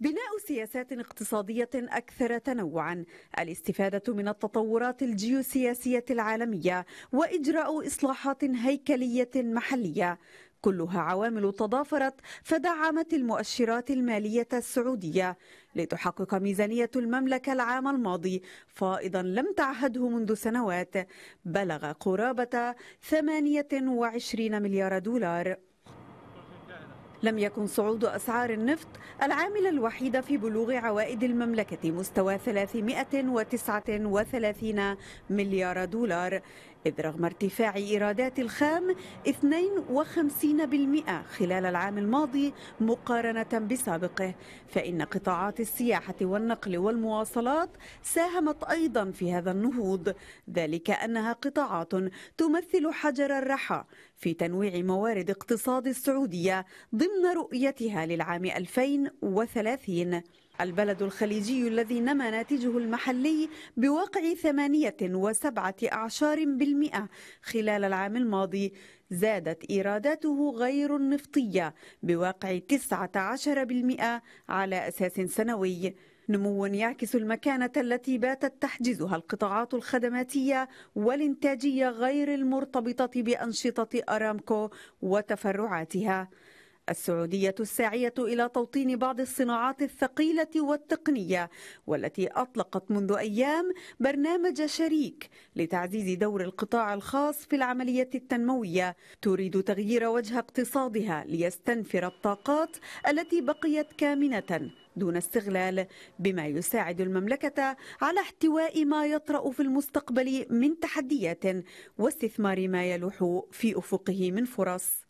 بناء سياسات اقتصادية أكثر تنوعا الاستفادة من التطورات الجيوسياسية العالمية وإجراء إصلاحات هيكلية محلية. كلها عوامل تضافرت فدعمت المؤشرات المالية السعودية لتحقق ميزانية المملكة العام الماضي فائضا لم تعهده منذ سنوات. بلغ قرابة 28 مليار دولار. لم يكن صعود أسعار النفط العامل الوحيد في بلوغ عوائد المملكة مستوى 339 مليار دولار إذ رغم ارتفاع إيرادات الخام 52% خلال العام الماضي مقارنة بسابقه فإن قطاعات السياحة والنقل والمواصلات ساهمت أيضا في هذا النهوض ذلك أنها قطاعات تمثل حجر الرحى في تنويع موارد اقتصاد السعودية ضمن رؤيتها للعام 2030 البلد الخليجي الذي نما ناتجه المحلي بواقع ثمانية وسبعة أعشار بالمئة خلال العام الماضي. زادت إيراداته غير النفطية بواقع 19% على أساس سنوي. نمو يعكس المكانة التي باتت تحجزها القطاعات الخدماتية والإنتاجية غير المرتبطة بأنشطة أرامكو وتفرعاتها. السعودية الساعية إلى توطين بعض الصناعات الثقيلة والتقنية والتي أطلقت منذ أيام برنامج شريك لتعزيز دور القطاع الخاص في العملية التنموية تريد تغيير وجه اقتصادها ليستنفر الطاقات التي بقيت كامنة دون استغلال بما يساعد المملكة على احتواء ما يطرأ في المستقبل من تحديات واستثمار ما يلوح في أفقه من فرص.